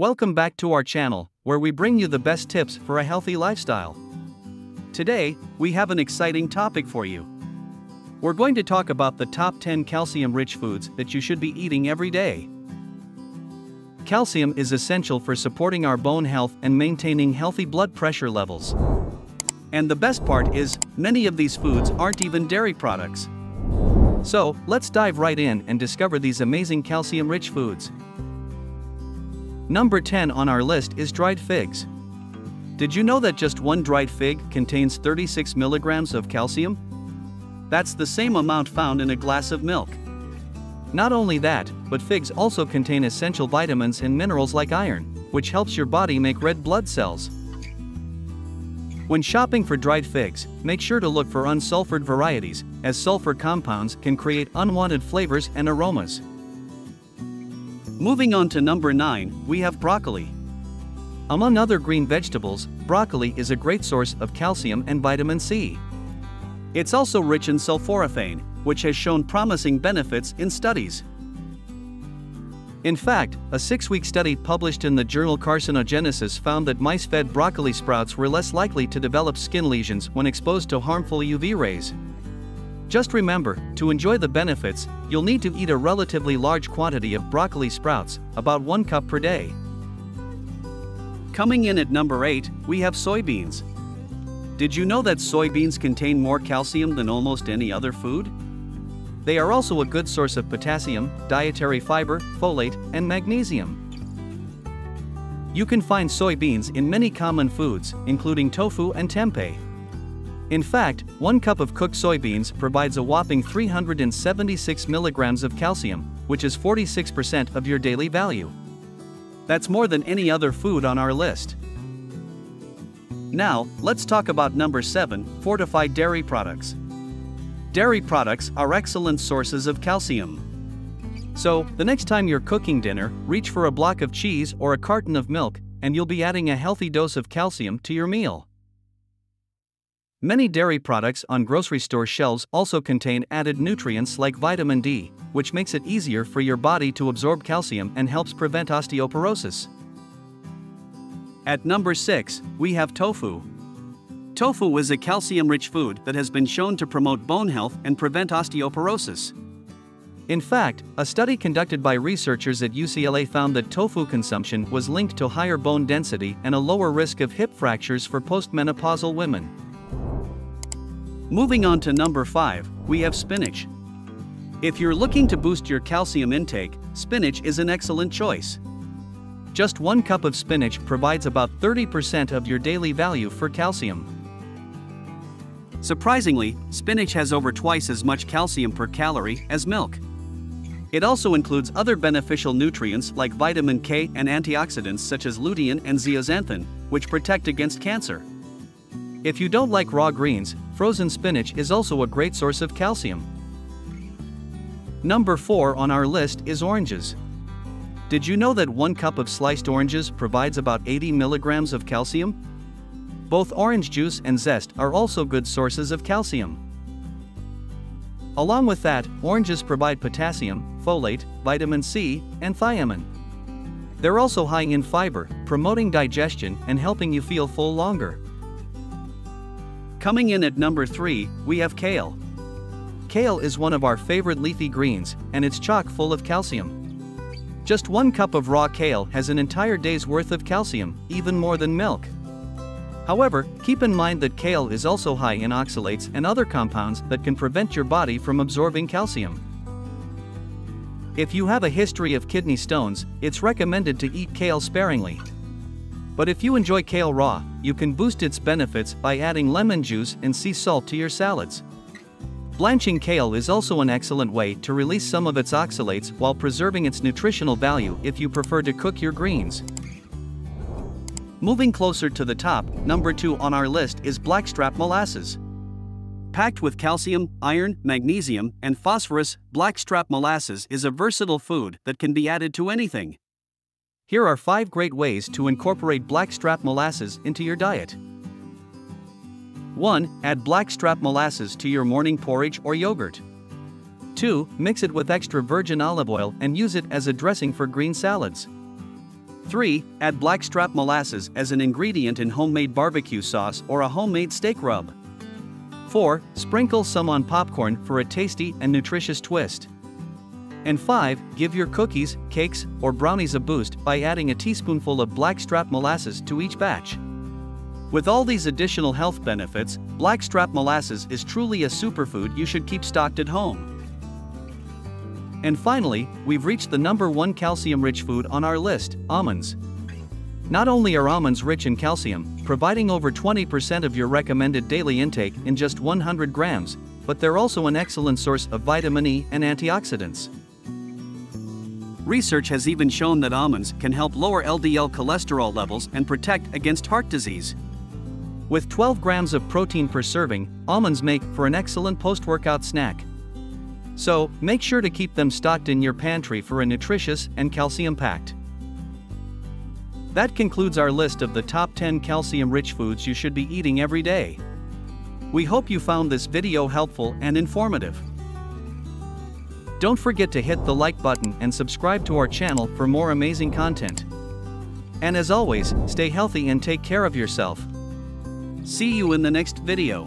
Welcome back to our channel, where we bring you the best tips for a healthy lifestyle. Today, we have an exciting topic for you. We're going to talk about the top 10 calcium rich foods that you should be eating every day. Calcium is essential for supporting our bone health and maintaining healthy blood pressure levels. And the best part is, many of these foods aren't even dairy products. So, let's dive right in and discover these amazing calcium rich foods. Number 10 on our list is dried figs. Did you know that just one dried fig contains 36 milligrams of calcium? That's the same amount found in a glass of milk. Not only that, but figs also contain essential vitamins and minerals like iron, which helps your body make red blood cells. When shopping for dried figs, make sure to look for unsulfured varieties, as sulfur compounds can create unwanted flavors and aromas. Moving on to number 9, we have broccoli. Among other green vegetables, broccoli is a great source of calcium and vitamin C. It's also rich in sulforaphane, which has shown promising benefits in studies. In fact, a six week study published in the journal Carcinogenesis found that mice fed broccoli sprouts were less likely to develop skin lesions when exposed to harmful UV rays. Just remember, to enjoy the benefits, you'll need to eat a relatively large quantity of broccoli sprouts, about 1 cup per day. Coming in at number 8, we have soybeans. Did you know that soybeans contain more calcium than almost any other food? They are also a good source of potassium, dietary fiber, folate, and magnesium. You can find soybeans in many common foods, including tofu and tempeh. In fact, one cup of cooked soybeans provides a whopping 376 milligrams of calcium, which is 46% of your daily value. That's more than any other food on our list. Now, let's talk about number 7 fortified dairy products. Dairy products are excellent sources of calcium. So, the next time you're cooking dinner, reach for a block of cheese or a carton of milk, and you'll be adding a healthy dose of calcium to your meal. Many dairy products on grocery store shelves also contain added nutrients like vitamin D, which makes it easier for your body to absorb calcium and helps prevent osteoporosis. At number 6, we have tofu. Tofu is a calcium rich food that has been shown to promote bone health and prevent osteoporosis. In fact, a study conducted by researchers at UCLA found that tofu consumption was linked to higher bone density and a lower risk of hip fractures for postmenopausal women. Moving on to number 5, we have spinach. If you're looking to boost your calcium intake, spinach is an excellent choice. Just one cup of spinach provides about 30% of your daily value for calcium. Surprisingly, spinach has over twice as much calcium per calorie as milk. It also includes other beneficial nutrients like vitamin K and antioxidants such as lutein and zeaxanthin, which protect against cancer. If you don't like raw greens, frozen spinach is also a great source of calcium. Number 4 on our list is oranges. Did you know that one cup of sliced oranges provides about 80 milligrams of calcium? Both orange juice and zest are also good sources of calcium. Along with that, oranges provide potassium, folate, vitamin C, and thiamine. They're also high in fiber, promoting digestion and helping you feel full longer. Coming in at number 3, we have kale. Kale is one of our favorite leafy greens, and it's chock full of calcium. Just one cup of raw kale has an entire day's worth of calcium, even more than milk. However, keep in mind that kale is also high in oxalates and other compounds that can prevent your body from absorbing calcium. If you have a history of kidney stones, it's recommended to eat kale sparingly. But if you enjoy kale raw, you can boost its benefits by adding lemon juice and sea salt to your salads. Blanching kale is also an excellent way to release some of its oxalates while preserving its nutritional value if you prefer to cook your greens. Moving closer to the top, number 2 on our list is blackstrap molasses. Packed with calcium, iron, magnesium, and phosphorus, blackstrap molasses is a versatile food that can be added to anything. Here are 5 great ways to incorporate blackstrap molasses into your diet. 1. Add blackstrap molasses to your morning porridge or yogurt. 2. Mix it with extra virgin olive oil and use it as a dressing for green salads. 3. Add blackstrap molasses as an ingredient in homemade barbecue sauce or a homemade steak rub. 4. Sprinkle some on popcorn for a tasty and nutritious twist. And 5. Give your cookies, cakes, or brownies a boost by adding a teaspoonful of blackstrap molasses to each batch. With all these additional health benefits, blackstrap molasses is truly a superfood you should keep stocked at home. And finally, we've reached the number one calcium-rich food on our list, almonds. Not only are almonds rich in calcium, providing over 20% of your recommended daily intake in just 100 grams, but they're also an excellent source of vitamin E and antioxidants. Research has even shown that almonds can help lower LDL cholesterol levels and protect against heart disease. With 12 grams of protein per serving, almonds make for an excellent post-workout snack. So, make sure to keep them stocked in your pantry for a nutritious and calcium-packed. That concludes our list of the top 10 calcium-rich foods you should be eating every day. We hope you found this video helpful and informative. Don't forget to hit the like button and subscribe to our channel for more amazing content. And as always, stay healthy and take care of yourself. See you in the next video.